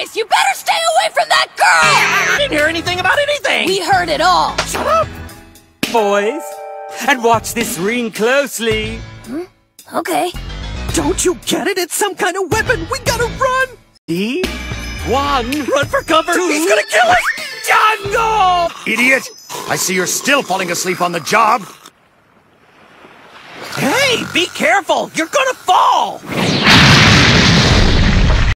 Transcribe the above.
Guys, you better stay away from that girl! I didn't hear anything about anything! We heard it all. Shut up! Boys, and watch this ring closely. Hmm. Okay. Don't you get it? It's some kind of weapon. We gotta run. D One, Run for cover! two, He's gonna kill us! Django! Idiot! I see you're still falling asleep on the job. Hey, be careful! You're gonna fall!